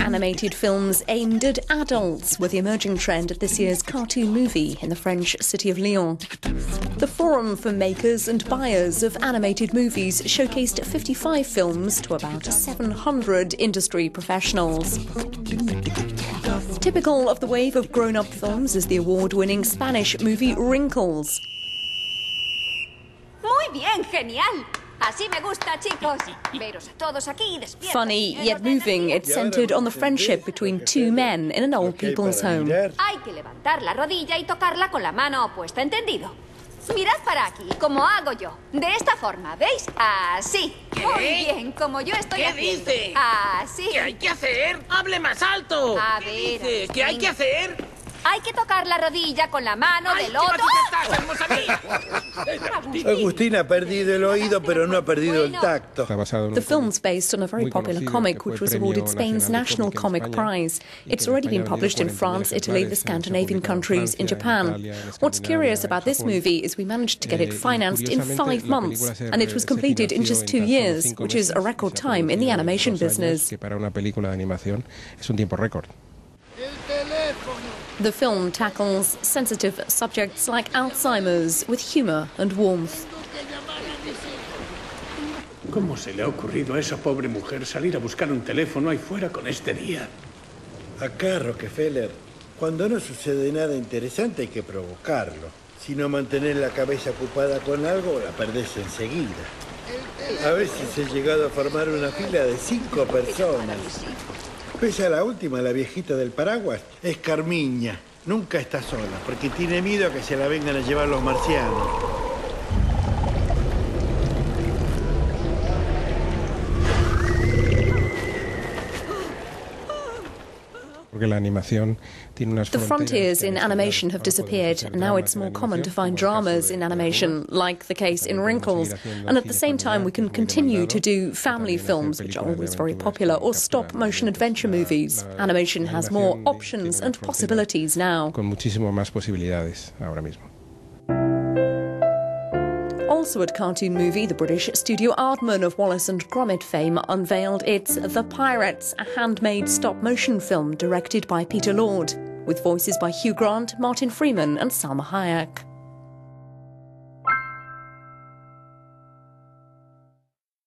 Animated films aimed at adults were the emerging trend at this year's cartoon movie in the French city of Lyon. The Forum for Makers and Buyers of Animated Movies showcased 55 films to about 700 industry professionals. Typical of the wave of grown up films is the award winning Spanish movie Wrinkles. Muy bien, genial. Así me gusta, chicos. Veros a todos aquí despiertos. Funny yet moving, it's centered on the friendship between two men in an old people's home. Hay que levantar la rodilla y tocarla con la mano opuesta, ¿entendido? Mirad para aquí, como hago yo. De esta forma, ¿veis? Así. Muy bien, como yo estoy ¿Qué haciendo. dice? Así. ¿Qué hay que hacer? ¡Hable más alto! A ¿Qué ver, dice? ¿Qué hay que hacer? Hay que tocar la rodilla con la mano ¡Ay, del otro. matita estás, hermosa mía! Agustín ha perdido el oído, pero no ha perdido el tacto. Está basado en un The cómic film's based on a very popular comic which was awarded Spain's National Cómic en Comic España, Prize. It's already been published in France, Italy, the ejemplares, se ha Scandinavian countries, and Francia, en Japan. What's curious about this movie is we managed to get Eh, it financed in five months, and it was completed in just two en tan solo years, which is a meses, y record se ha time in the producido en animation dos años, business. The film tackles sensitive subjects like Alzheimer's with humour and warmth. ¿Cómo se le ha ocurrido a esa pobre mujer salir a buscar un teléfono ahí fuera con este día? Acá, Rockefeller, cuando no sucede nada interesante hay que provocarlo. Si no mantener la cabeza ocupada con algo, la perdés enseguida. A veces he llegado a formar una fila de cinco personas. Pese a la última, la viejita del paraguas, es Carmiña. Nunca está sola, porque tiene miedo a que se la vengan a llevar los marcianos. The frontiers in animation have disappeared, and now it's more common to find como el caso dramas in animation, like the case in Wrinkles. And at the same time, we can familiar, que es muy continue to do family films, which are always very popular, or stop motion adventure movies. Animation has more options and possibilities now. Also at Cartoon Movie, the British studio Aardman of Wallace and Gromit fame unveiled its The Pirates, a handmade stop motion film directed by Peter Lord, with voices by Hugh Grant, Martin Freeman, and Salma Hayek.